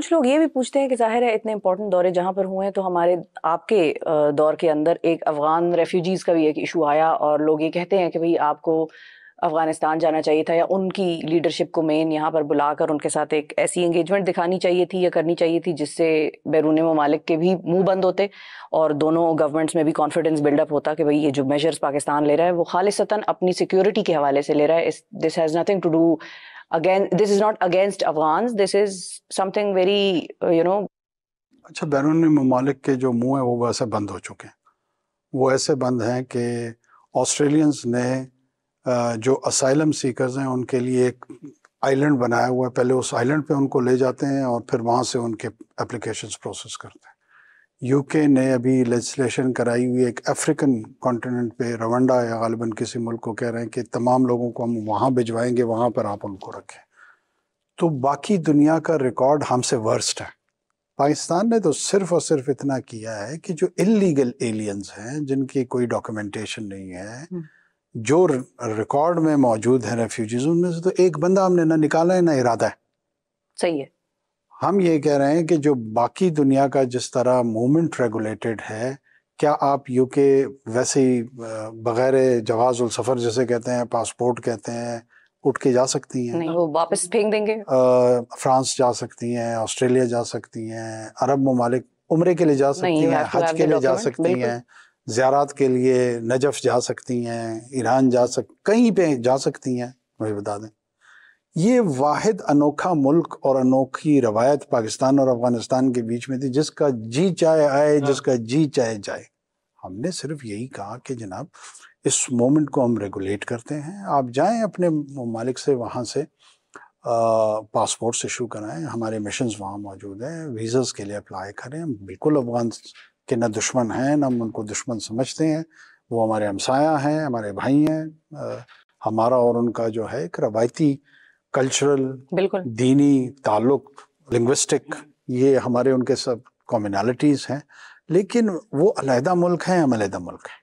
कुछ लोग ये भी पूछते हैं कि ज़ाहिर है इतने इंपॉर्टेंट दौरे जहाँ पर हुए हैं तो हमारे, आपके दौर के अंदर एक अफगान रेफ्यूजीज़ का भी एक इशू आया और लोग ये कहते हैं कि भाई आपको अफ़गानिस्तान जाना चाहिए था या उनकी लीडरशिप को मेन यहाँ पर बुलाकर उनके साथ एक ऐसी एंगेजमेंट दिखानी चाहिए थी या करनी चाहिए थी जिससे बैरून ममालिक के भी मुँह बंद होते और दोनों गवर्नमेंट्स में भी कॉन्फिडेंस बिल्डअप होता कि भाई ये जो मेजर्स पाकिस्तान ले रहा है, वो खालिसता अपनी सिक्योरिटी के हवाले से ले रहा है। This has nothing to do again this is not against afghans is something very uh, you know अच्छा बैरून ममालिक के जो मुँह है वो वैसे बंद हो चुके हैं। वो ऐसे बंद हैं कि ऑस्ट्रेलियंस ने जो असाइलम सीकर्स हैं उनके लिए एक आइलैंड बनाया हुआ है। पहले उस आइलैंड पे उनको ले जाते हैं और फिर वहाँ से उनके एप्लीकेशंस प्रोसेस करते हैं। यूके ने अभी लेजिस्लेशन कराई हुई एक अफ्रीकन कॉन्टिनेंट पे रवंडा या गालिबन किसी मुल्क को कह रहे हैं कि तमाम लोगों को हम वहाँ भिजवाएँगे वहाँ पर आप उनको रखें। तो बाकी दुनिया का रिकॉर्ड हमसे वर्स्ट है। पाकिस्तान ने तो सिर्फ़ और सिर्फ़ इतना किया है कि जो इलीगल एलियंस हैं जिनकी कोई डॉक्यूमेंटेशन नहीं है हम्म। जो रिकॉर्ड में मौजूद है रेफ्यूजीज उनमें से तो एक बंदा हमने ना निकाला है ना इरादा है। सही है। हम ये कह रहे हैं कि जो बाकी दुनिया का जिस तरह मूवमेंट रेगुलेटेड है क्या आप यूके वैसे ही बगैर जवाज सफ़र जैसे कहते हैं पासपोर्ट कहते हैं उठ के जा सकती हैं? नहीं वो वापस फेंक देंगे। फ्रांस जा सकती हैं ऑस्ट्रेलिया जा सकती हैं अरब ममालिक उम्र के लिए जा सकती हैं हज के लिए जा सकती हैं ज़्यारत के लिए नजफ़ जा सकती हैं ईरान जा सक कहीं पे जा सकती हैं मुझे बता दें। ये वाहिद अनोखा मुल्क और अनोखी रवायत पाकिस्तान और अफ़गानिस्तान के बीच में थी जिसका जी चाहे आए हाँ। जिसका जी चाहे जाए। हमने सिर्फ़ यही कहा कि जनाब इस मोमेंट को हम रेगुलेट करते हैं। आप जाएँ अपने ममालिक से वहाँ से पासपोर्ट इशू कराएँ। हमारे मिशन वहाँ मौजूद हैं। वीज़ास के लिए अप्लाई करें। बिल्कुल अफगान के न दुश्मन हैं न हम उनको दुश्मन समझते हैं। वो हमारे हमसाया हैं हमारे भाई हैं। हमारा और उनका जो है एक रवायती कल्चरल बिल्कुल। दीनी ताल्लुक लिंग्विस्टिक ये हमारे उनके सब कॉम्युनलिटीज़ हैं। लेकिन वो अलहदा मुल्क हैं हम अलहदा मुल्क हैं?